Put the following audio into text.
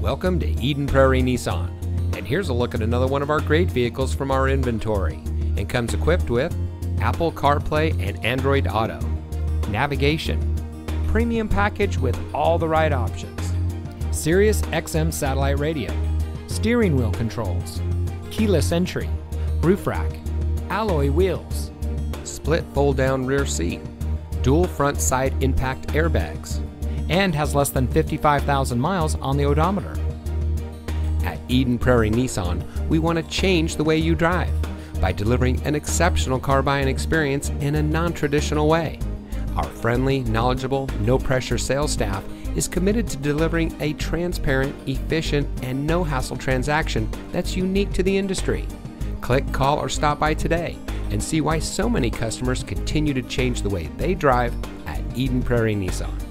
Welcome to Eden Prairie Nissan. And here's a look at another one of our great vehicles from our inventory. And comes equipped with Apple CarPlay and Android Auto, navigation, premium package with all the right options, Sirius XM satellite radio, steering wheel controls, keyless entry, roof rack, alloy wheels, split fold down rear seat, dual front side impact airbags, and has less than 55,000 miles on the odometer. At Eden Prairie Nissan, we want to change the way you drive by delivering an exceptional car buying experience in a non traditional way. Our friendly, knowledgeable, no pressure sales staff is committed to delivering a transparent, efficient, and no hassle transaction that's unique to the industry. Click, call, or stop by today and see why so many customers continue to change the way they drive at Eden Prairie Nissan.